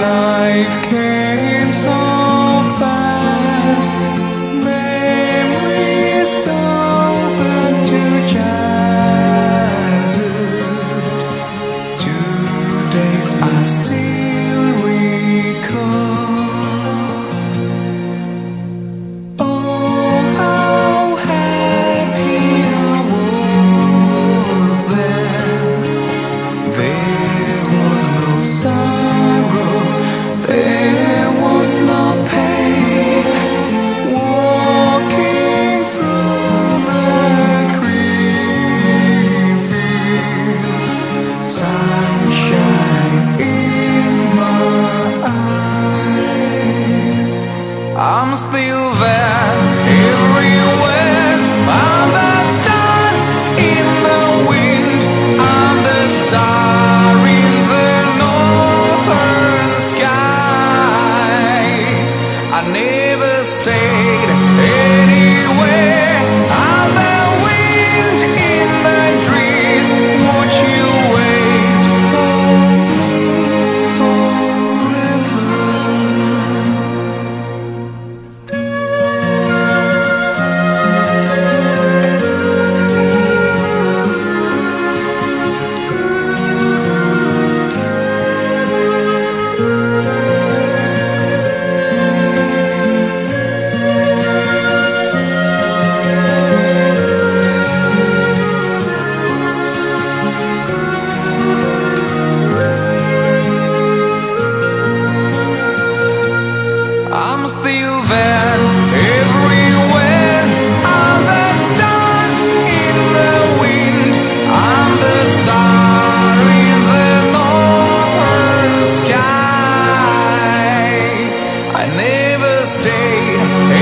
life came so fast. still there everywhere. I'm the dust in the wind. I'm the star in the northern sky. I never stayed. stayed.